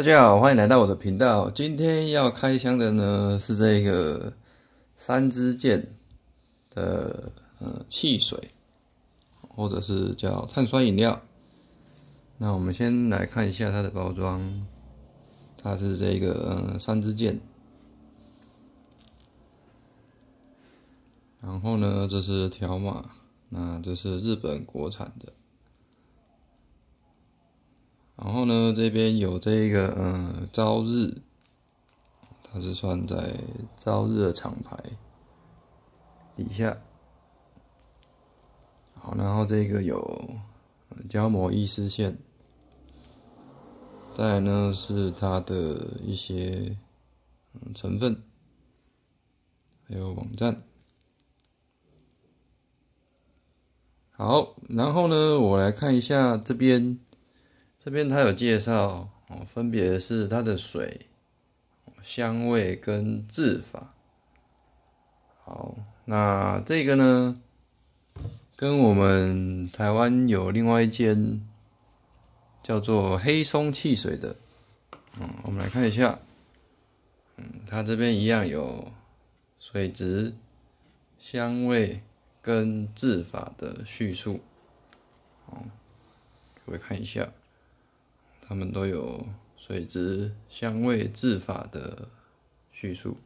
大家好，欢迎来到我的频道。今天要开箱的呢是这个三支箭的呃汽水，或者是叫碳酸饮料。那我们先来看一下它的包装，它是这个呃三支箭，然后呢这是条码，那这是日本国产的。然然后呢，这边有这个嗯，朝日，它是穿在朝日的厂牌底下。好，然后这个有胶膜易丝线，再来呢是它的一些成分，还有网站。好，然后呢，我来看一下这边。这边它有介绍哦，分别是它的水、香味跟制法。好，那这个呢，跟我们台湾有另外一间叫做黑松汽水的，嗯，我们来看一下，嗯，它这边一样有水质、香味跟制法的叙述，哦，各位看一下。他们都有水质、香味、制法的叙述。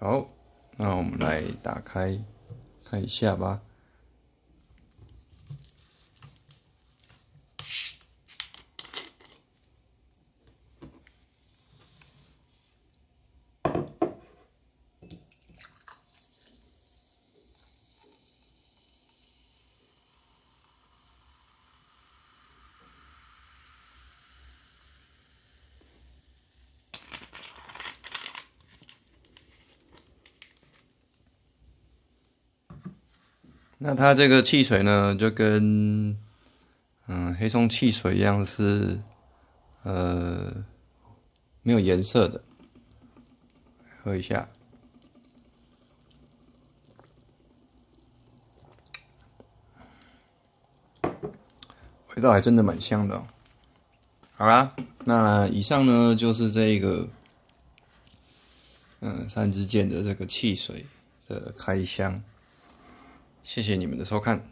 好，那我们来打开看一下吧。那它这个汽水呢，就跟嗯黑松汽水一样，是呃没有颜色的。喝一下，味道还真的蛮香的。好啦，那以上呢就是这个嗯三支箭的这个汽水的开箱。谢谢你们的收看，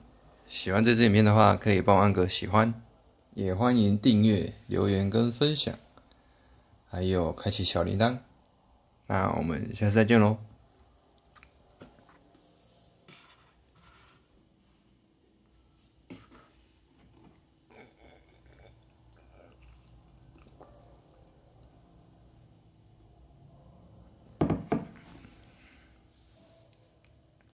喜欢这支影片的话，可以帮我按个喜欢，也欢迎订阅、留言跟分享，还有开启小铃铛。那我们下次再见喽。